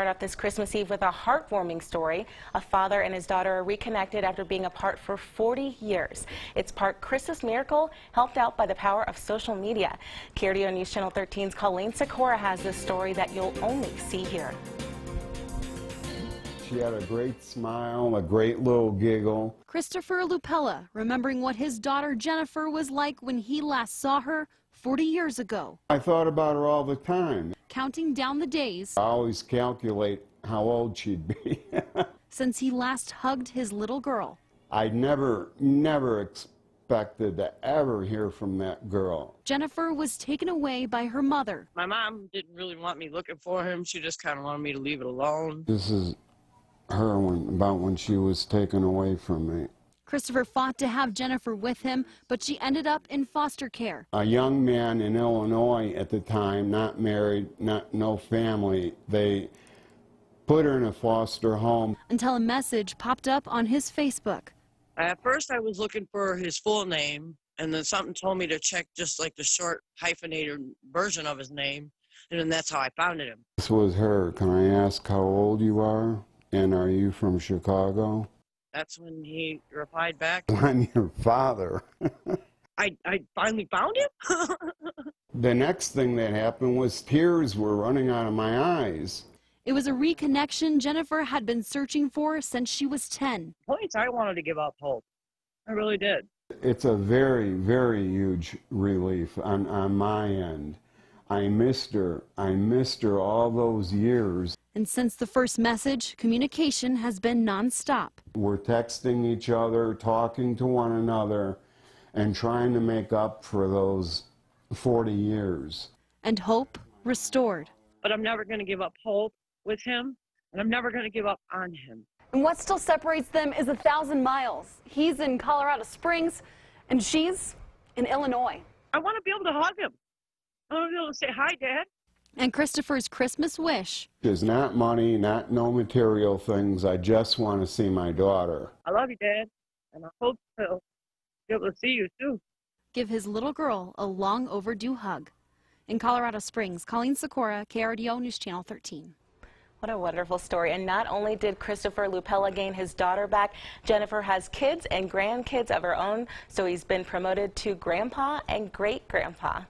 Start off this Christmas Eve with a heartwarming story. A father and his daughter are reconnected after being apart for 40 years. It's part Christmas miracle, helped out by the power of social media. KRDO News Channel 13's Colleen Sikora has this story that you'll only see here. She had a great smile, a great little giggle. Christopher Lupella, remembering what his daughter Jennifer was like when he last saw her 40 years ago. I thought about her all the time. Counting down the days. I always calculate how old she'd be. since he last hugged his little girl. I never, never expected to ever hear from that girl. Jennifer was taken away by her mother. My mom didn't really want me looking for him. She just kind of wanted me to leave it alone. This is her when, about when she was taken away from me. Christopher fought to have Jennifer with him, but she ended up in foster care. A young man in Illinois at the time, not married, not no family, they put her in a foster home. Until a message popped up on his Facebook. At first, I was looking for his full name, and then something told me to check just like the short hyphenated version of his name, and then that's how I found him. This was her. Can I ask how old you are? And are you from Chicago? That's when he replied back. I'm your father. I, I finally found him? the next thing that happened was tears were running out of my eyes. It was a reconnection Jennifer had been searching for since she was 10. Points I wanted to give up hope. I really did. It's a very, very huge relief on, on my end. I missed her. I missed her all those years. And since the first message, communication has been nonstop. We're texting each other, talking to one another, and trying to make up for those 40 years. And hope restored. But I'm never going to give up hope with him, and I'm never going to give up on him. And what still separates them is a thousand miles. He's in Colorado Springs, and she's in Illinois. I want to be able to hug him. I want to to say, hi, Dad. And Christopher's Christmas wish is not money, not no material things. I just want to see my daughter. I love you, Dad, and I hope to be able to see you too. Give his little girl a long overdue hug. In Colorado Springs, Colleen Sikora, KRDO News Channel 13. What a wonderful story. And not only did Christopher Lupella gain his daughter back, Jennifer has kids and grandkids of her own, so he's been promoted to grandpa and great grandpa.